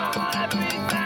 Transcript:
Everything.